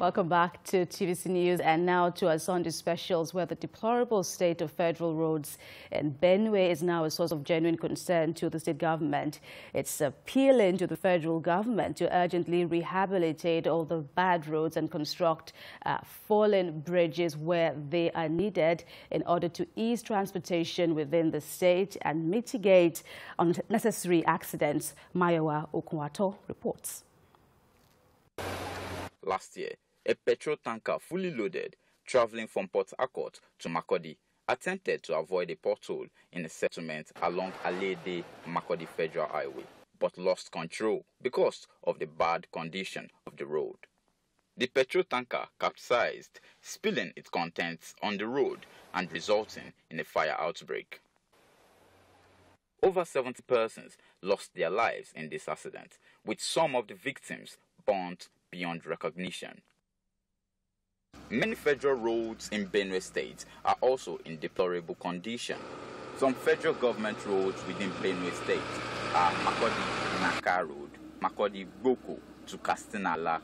Welcome back to TVC News and now to our Sunday specials where the deplorable state of federal roads in Benue is now a source of genuine concern to the state government. It's appealing to the federal government to urgently rehabilitate all the bad roads and construct uh, fallen bridges where they are needed in order to ease transportation within the state and mitigate unnecessary accidents. Mayowa Okunwato reports. Last year, a petrol tanker fully loaded traveling from Port Harcourt to Makurdi attempted to avoid a pothole in a settlement along Aliade Makurdi Federal Highway, but lost control because of the bad condition of the road. The petrol tanker capsized, spilling its contents on the road and resulting in a fire outbreak. Over 70 persons lost their lives in this accident, with some of the victims burnt beyond recognition. Many federal roads in Benue State are also in deplorable condition. Some federal government roads within Benue State are Makurdi Naka Road, Makurdi Gboko to Katsina Ala,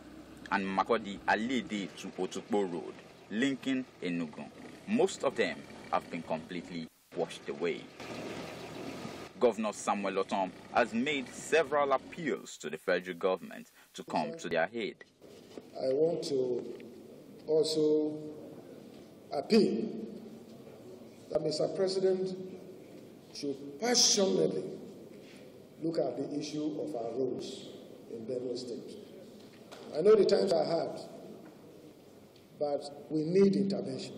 and Makurdi Aliade to Otukpo Road, linking Enugu. Most of them have been completely washed away. Governor Samuel Ortom has made several appeals to the federal government to come to their aid. I want to also appeal that Mr. President should passionately look at the issue of our roads in Benue State. I know the times are hard, but we need intervention.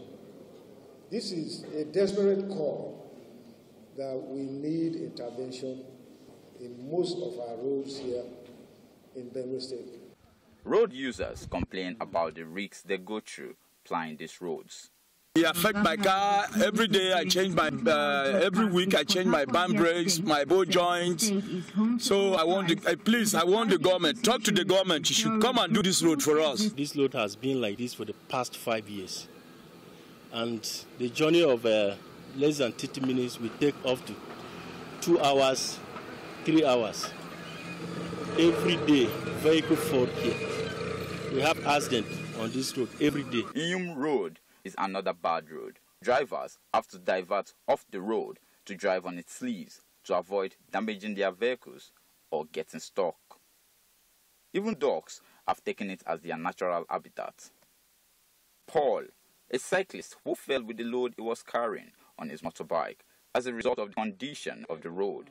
This is a desperate call that we need intervention in most of our roads here in Benue State. Road users complain about the risks they go through plying these roads. It affect my car every day. I change my uh, every week. I change my band brakes, my bow joints. So I want the uh, please. I want the government talk to the government. You should come and do this road for us. This road has been like this for the past five years, and the journey of uh, less than 30 minutes will take up to two hours, three hours. Every day, vehicle for here. We have accident on this road every day. Iyum Road is another bad road. Drivers have to divert off the road to drive on its sleeves to avoid damaging their vehicles or getting stuck. Even dogs have taken it as their natural habitat. Paul, a cyclist who fell with the load he was carrying on his motorbike as a result of the condition of the road.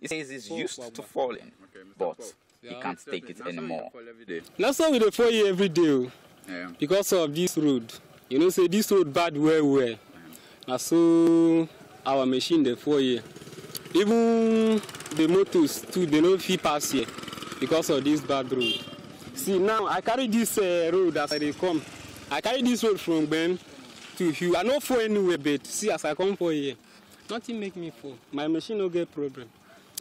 He says he's used to falling, but he can't take it anymore. That's why we dey fall here every day o. Because of this road. You know say this road bad well well. Na so our machine dey fall here. Even the motos too dey no fit pass here because of this bad road. See now I carry this uh, road as I dey come. I carry this road from Gben to Hugh. I no fall anywhere but see as I come for here. Nothing make me fall. My machine no get problem.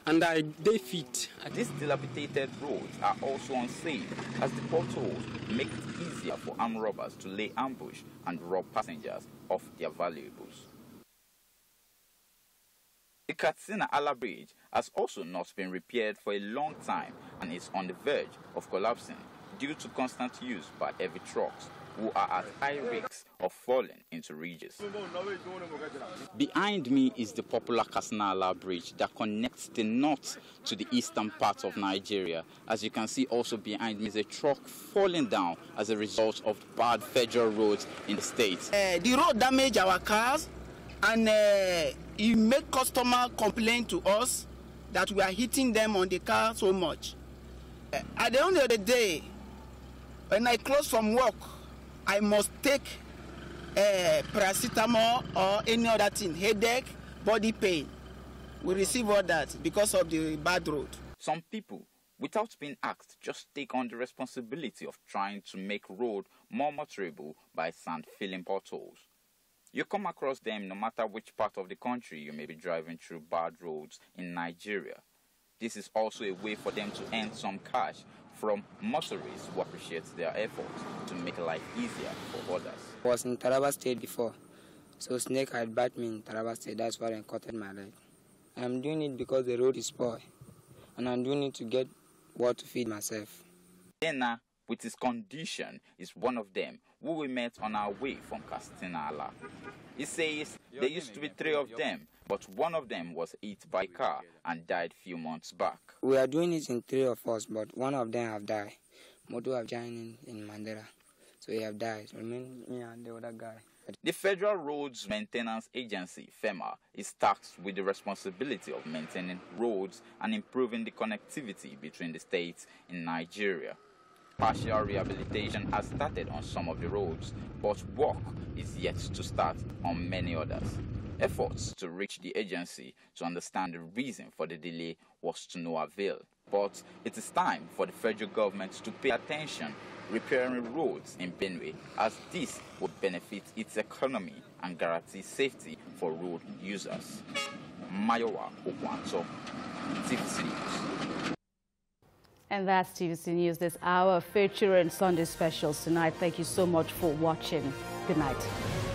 and I they fit. These dilapidated roads are also unsafe as the potholes make it easier for armed robbers to lay ambush and rob passengers of their valuables. The Katsina Ala Bridge has also not been repaired for a long time and is on the verge of collapsing due to constant use by heavy trucks who are at high risk of falling into ridges. Behind me is the popular Katsina Ala Bridge that connects the north to the eastern part of Nigeria. As you can see also behind me is a truck falling down as a result of bad federal roads in the state. Uh, the road damage our cars and uh, it make customer complain to us that we are hitting them on the car so much. Uh, at the end of the day, when I close from work, I must take uh, paracetamol or any other thing, headache, body pain. We receive all that because of the bad road. Some people, without being asked, just take on the responsibility of trying to make road more motorable by sand filling potholes. You come across them no matter which part of the country you may be driving through bad roads in Nigeria. This is also a way for them to earn some cash from motorists who appreciate their efforts to make life easier for others. I was in Taraba State before, so snake had bit me in Taraba State. That's why I cut my leg. I'm doing it because the road is poor, and I'm doing it to get what to feed myself. Dena with his condition is one of them who we met on our way from Katsina Ala. He says there used to be three of them, but one of them was hit by car and died few months back. We are doing it in three of us, but one of them have died. Motu have joined in, in Mandela, so he have died. So me, me and the other guy. The Federal Roads Maintenance Agency, FERMA, is tasked with the responsibility of maintaining roads and improving the connectivity between the states in Nigeria. Partial rehabilitation has started on some of the roads, but work is yet to start on many others. Efforts to reach the agency to understand the reason for the delay was to no avail. But it is time for the federal government to pay attention repairing roads in Benue as this would benefit its economy and guarantee safety for road users. Mayowa Okwanto, TVC News. And that's TVC News this hour featuring Sunday specials tonight. Thank you so much for watching. Good night.